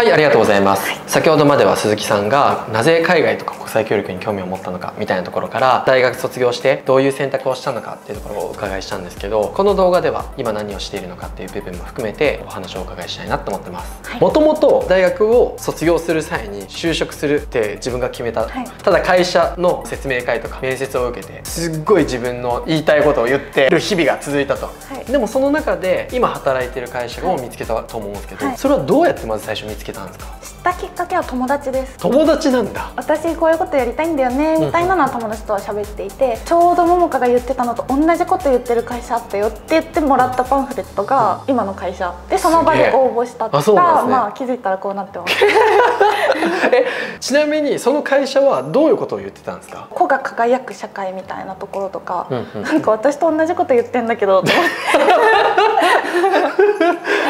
はいありがとうございます、はい、先ほどまでは鈴木さんがなぜ海外とか際協力に興味を持ったのかみたいなところから大学卒業してどういう選択をしたのかっていうところをお伺いしたんですけどこの動画では今何をしているのかっていう部分も含めてお話をお伺いしたいなと思ってます。もともと大学を卒業する際に就職するって自分が決めた、はい、ただ会社の説明会とか面接を受けてすっごい自分の言いたいことを言ってる日々が続いたと、はい、でもその中で今働いてる会社を見つけたと思うんですけど、はい、それはどうやってまず最初見つけたんですか？知ったきっかけは友達です。友達なんだ。私こういうことやりたいんだよねみたいなのは友達とは喋っていて、ちょうど桃香が言ってたのと同じこと言ってる会社あったよって言ってもらったパンフレットが今の会社。でその場で応募したら、ね、まあ気づいたらこうなってます。えちなみにその会社はどういうことを言ってたんですか？子が輝く社会みたいなところとか、うんうん、なんか私と同じこと言ってんだけど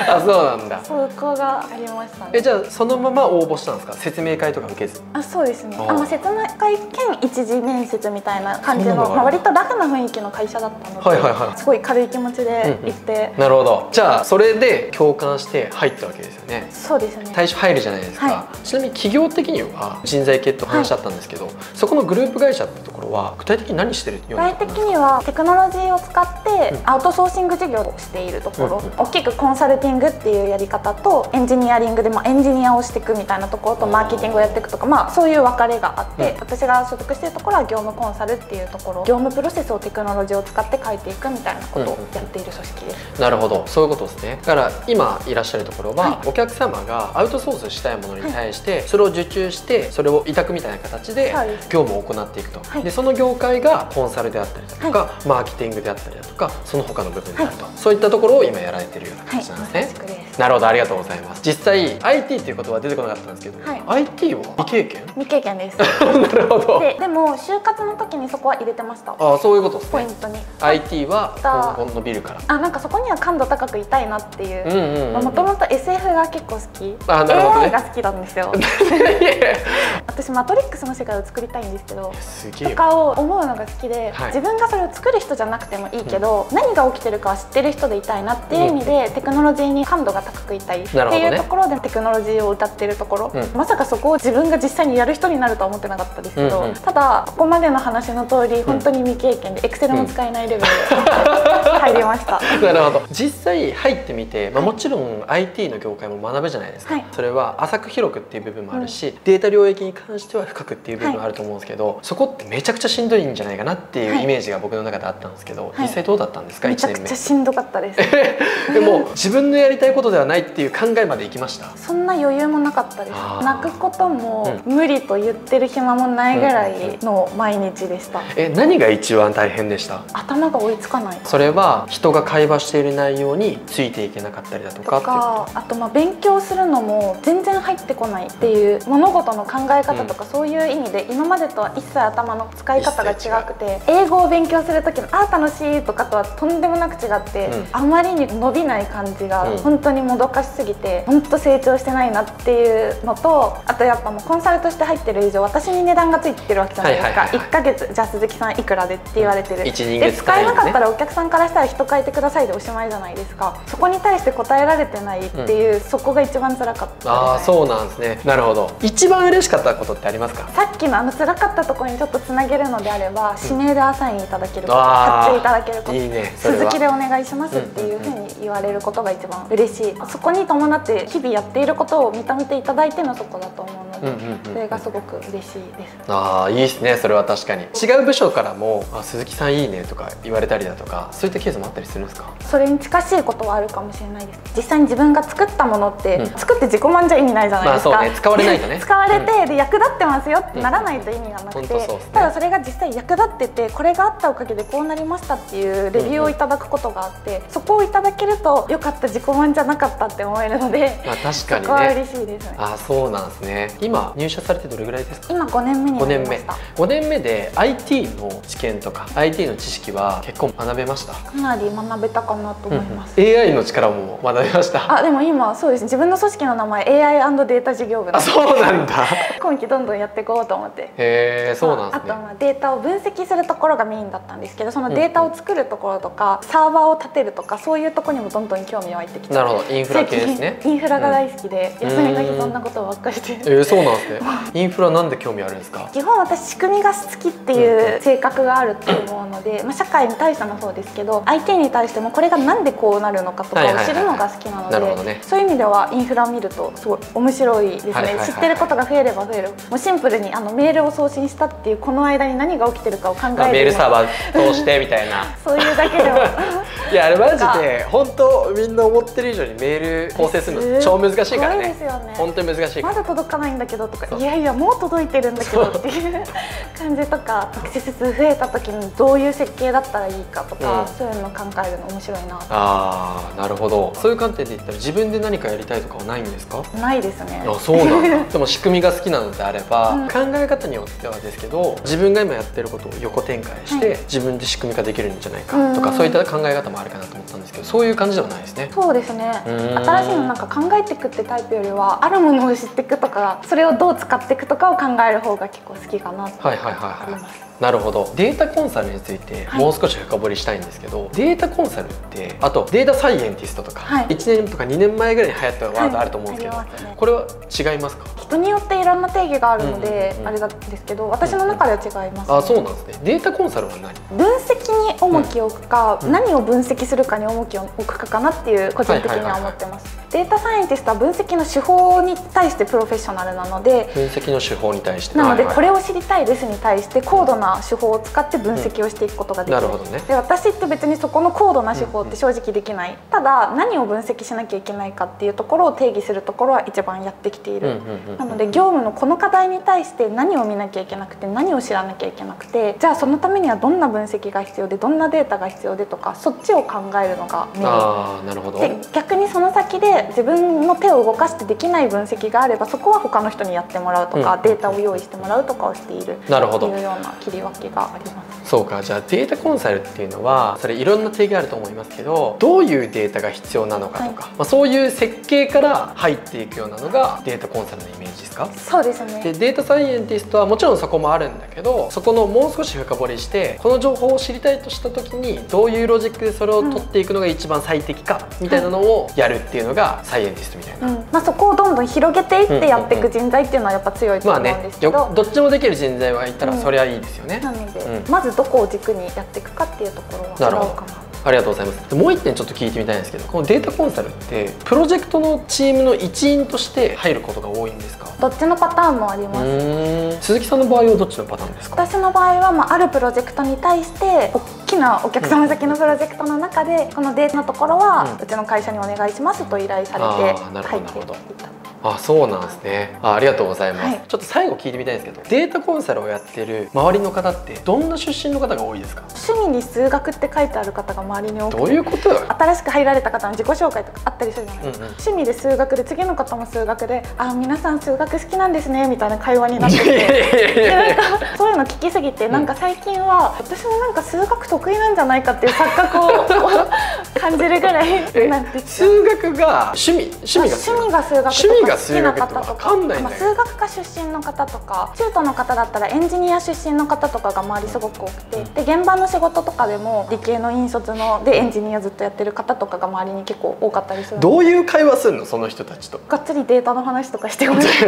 あそうなんだ。そこがありましたね。えじゃあそのまま応募したんですか？説明会とか受けず。あそうですね。あ、まあ、説明会兼一次面接みたいな感じの、まあ、割とラフな雰囲気の会社だったので、はいはいはい、すごい軽い気持ちで行って、うんうん、なるほど。じゃあそれで共感して入ったわけですよね。そうですね。最初入るじゃないですか、はい、ちなみに企業的には人材系と話し合ったんですけど、はい、そこのグループ会社ってところは具体的に何してる具体的にはテクノロジーを使ってアウトソーシング事業をしているところ、うんうん、大きくコンサルティングっていうやり方とエンジニアリングでもエンジニアをしていくみたいなところとマーケティングをやっていくとか、まあ、そういう分かれがあって、うん、私が所属しているところは業務コンサルっていうところ。業務プロセスをテクノロジーを使って書いていくみたいなことをやっている組織です、うん、なるほど。そういうことですね。だから今いらっしゃるところは、はい、お客様がアウトソースしたいものに対して、それを受注してそれを委託みたいな形で業務を行っていくと、はい、でその業界がコンサルであったりだとか、はい、マーケティングであったりだとかその他の部分であると、そういったところを今やられてるような形なんですね、なるほどありがとうございます。実際 IT っていう言葉は出てこなかったんですけど、はい、IT は？未経験？未経験です。なるほど。ででも就活の時にそこは入れてました。あそういうことですね。ポイントに。IT は今後伸びるから。あなんかそこには感度高くいたいなっていう。もともと SF が結構好き。あなるほど、ね、AI が好きなんですよ。私マトリックスの世界を作りたいんですけどとかを思うのが好きで、はい、自分がそれを作る人じゃなくてもいいけど、うん、何が起きてるかは知ってる人でいたいなっていう意味で、うん、テクノロジーに感度が高くいたいっていうところでテクノロジーを歌ってるところ、うん、まさかそこを自分が実際にやる人になるとは思ってなかったですけど、うんうん、ただここまでの話の通り本当に未経験でエクセルも使えないレベルで 入りました。なるほど。実際入ってみて、まあ、もちろん IT の業界も学ぶじゃないですか、はい、それは浅く広くっていう部分もあるし、うん、データ領域に関しては深くっていう部分もあると思うんですけど、はい、そこってめちゃくちゃしんどいんじゃないかなっていうイメージが僕の中であったんですけど、はい、実際どうだったんですか、めちゃくちゃしんどかったです。でも自分のやりたいことではないっていう考えまでいきました。そんな余裕もなかったです。泣くことも無理と言ってる暇もないぐらいの毎日でした、え何が一番大変でした？頭が追いつかない。それは人が会話している内容についていけなかったりだとかあとまあ勉強するのも全然入ってこないっていう物事の考え方とかそういう意味で今までとは一切頭の使い方が違くて英語を勉強する時の「あ楽しい」とかとはとんでもなく違って、うん、あまりに伸びない感じが本当にもどかしすぎて本当成長してないなっていうのとあとやっぱもうコンサルとして入ってる以上私に値段がついてるわけじゃないですか、はいはい、1か月じゃあ鈴木さんいくらでって言われてる、うん、で使えなかったらお客さんからしたら人変えてくださいでおしまいじゃないですか。そこに対して答えられてないっていう、うん、そこが一番辛かった、ね、ああそうなんですね。なるほど。一番嬉しかったことってありますか？さっきのあの辛かったところにちょっとつなげるのであれば、指名でアサインいただけること買っていただけることいいね鈴木でお願いしますっていうふうに言われることが一番嬉しいそこに伴って日々やっていることを認めていただいてのそこだと思うので、それがすごく嬉しいです。ああいいですねそれは確かに。違う部署からも「あ鈴木さんいいね」とか言われたりだとかそういったケースもあったりするんですか？それに近しいことはあるかもしれないです。実際に自分が作ったものって、うん、作って自己満じゃ意味ないじゃないですか、まあね、使われないとね。使われて、うん、で役立ってますよってならないと意味がなくて、うん。ね、ただそれが実際役立っててこれがあったおかげでこうなりましたっていうレビューをいただくことがあって、そこをいただけるとよかった自己満じゃなかったって思えるので、まあ、確かに、ね、そこは嬉しいです。ねあそうなんですね今入社されてどれぐらいですか？今5年目に5年目なりました。5年目。で IT の知見とか IT の知識は結構学べました？かなり学べたかなと思います、うんうん。AI の力も学べました？あでも今そうです。ね自分の組織の名前 AI& データ事業部なあそうなんだ。今期どんどんやっていこうと思って。へえそうなんですね。あとまあデータを分析するところがメインだったんですけどそのデータを作るところとか、サーバーを立てるとかそういうところにもどんどん興味湧いてきて。なるほど。インフラ系ですね。インフラが大好きで、休みの日そんなことばっかりしてえー、そうなんですね。インフラなんで興味あるんですか？基本私仕組みが好きっていう性格があると思うので、まあ、社会に対してもそうですけど相手に対してもこれがなんでこうなるのかとかを知るのが好きなのでそういう意味ではインフラを見るとすごい面白いですね、知ってることが増えれば増える。もうシンプルにあのメールを送信したっていうこの間に何が起きてるかを考えるまあ、メールサーーバー通してみたいな。そういうだけでも いやあれマジで本当みんな思ってる以上にメール構成するの超難しいからね。ですよね。本当に難しいまだ届かないんだけどとか。いやいやもう届いてるんだけどっていう感じとかアクセス数増えた時にどういう設計だったらいいかとか、うん。そういうのを考えるの面白いなああなるほど。そういう観点で言ったら自分で何かやりたいとかはないんですか？ないですね。あそうなんだ。でも仕組みが好きなのであれば、うん。考え方によってはですけど自分が今やってることを横展開して、はい。自分で仕組み化できるんじゃないかとか、うんそういった考え方もあるかなと思ったんですけどそういう感じではないですね。そうですね。うん。新しいのなんか考えていくってタイプよりはあるものを知っていくとかそれをどう使っていくとかを考える方が結構好きかなってはいはいはいはい。ありますなるほど。データコンサルについてはい。もう少し深掘りしたいんですけど、データコンサルってあとデータサイエンティストとか、はい。1年とか2年前ぐらいに流行ったワードあると思うんですけど、はいね。これは違いますか？人によっていろんな定義があるので、うんうんうん。あれなんですけど私の中では違います、あそうなんですね。データコンサルは何？分析に重きを置くか、うん。何を分析するかに重きを置くかかなっていう個人的には思ってます、データサイエンティストは分析の手法に対してプロフェッショナルなので分析の手法に対して。なのではいはい。これを知りたいですに対して高度な手法を使って分析をしていくことができる、なるほどねで私って別にそこの高度な手法って正直できない、ただ何を分析しなきゃいけないかっていうところを定義するところは一番やってきている、うんうんうんなので業務のこの課題に対して何を見なきゃいけなくて何を知らなきゃいけなくてじゃあそのためにはどんな分析が必要でどんなデータが必要でとかそっちを考えるのがメインあなるほどで逆にその先で自分の手を動かしてできない分析があればそこは他の人にやってもらうとか、うんデータを用意してもらうとかをしているなるほどいうような切り分けがあります。そうか。じゃあデータコンサルっていうのはそれいろんな定義あると思いますけどどういうデータが必要なのかとか、はい。まあ、そういう設計から入っていくようなのがデータコンサルのイメージですか？そうですね。でデータサイエンティストはもちろんそこもあるんだけどそこのもう少し深掘りしてこの情報を知りたいとした時にどういうロジックでそれを取っていくのが一番最適かみたいなのをやるっていうのがサイエンティストみたいな。うん。まあ、そこをどんどん広げていってやっていく人材っていうのはやっぱ強いと思うんまあねですけど、よどっちもできる人材はいたらうんそれはいいですよね、なので、うん。まずどこを軸にやっていくかっていうところは違なるほど。うかなありがとうございます。でもう一点ちょっと聞いてみたいんですけどこのデータコンサルってプロジェクトのチームの一員として入ることが多いんですか？どっちのパターンもありうます、鈴木さんの場合はどっちのパターンですか？私の場合は、まあ、あるプロジェクトに対して大きなお客様先のプロジェクトの中で、このデータのところは、ううんちの会社にお願いしますと依頼されあて入っていたあそうなんですね。あありがとうございます、はい。ちょっと最後聞いてみたいんですけどデータコンサルをやってる周りの方ってどんな出身の方が多いですか？趣味に数学って書いてある方が周りに多くてどういうことよ新しく入られた方の自己紹介とかあったりするじゃないですか、うんうん。趣味で数学で次の方も数学で「あ皆さん数学好きなんですね」みたいな会話になってて。でなんかそういうの聞きすぎて、なんか最近は私もなんか数学得意なんじゃないかっていう錯覚を 感じるぐらいえなんて数学が趣味？趣味が趣味が数学が数好きな学ってわ方とかかんないんだよまあ、数学科出身の方とか中途の方だったらエンジニア出身の方とかが周りすごく多くてで現場の仕事とかでも理系の引率のでエンジニアずっとやってる方とかが周りに結構多かったりするどういう会話するのその人たちと？がっつりデータの話とかしてます。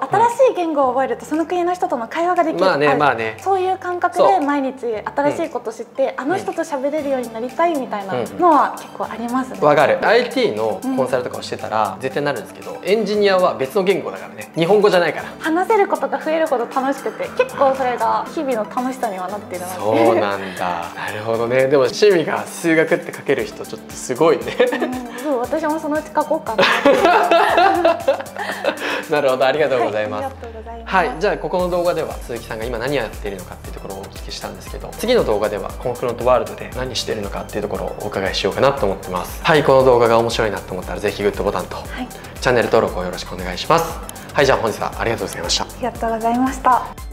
あ新しい言語を覚えるとその国の人との会話ができる。まあねあまあね。そういう感覚で毎日新しいこと知って、あの人と喋れるようになりたいみたいなのは結構ありますね。わかる。IT のコンサルとかをしてたら絶対なるんですけどエンジニアは別の言語だからね。日本語じゃないから。話せることが増えるほど楽しくて結構それが日々の楽しさにはなってるなってそうなんだ。なるほどね。でも趣味が数学って書ける人ちょっとすごいね私もそのうち書こうかな。なるほどありがとうございます。はい、じゃあここの動画では鈴木さんが今何やっているのかっていうところをお聞きしたんですけど次の動画ではコンフロントワールドで何しているのかっていうところをお伺いしようかなと思ってます。はい。この動画が面白いなと思ったらぜひグッドボタンとはい。チャンネル登録をよろしくお願いします。はいじゃあ本日はありがとうございました。ありがとうございました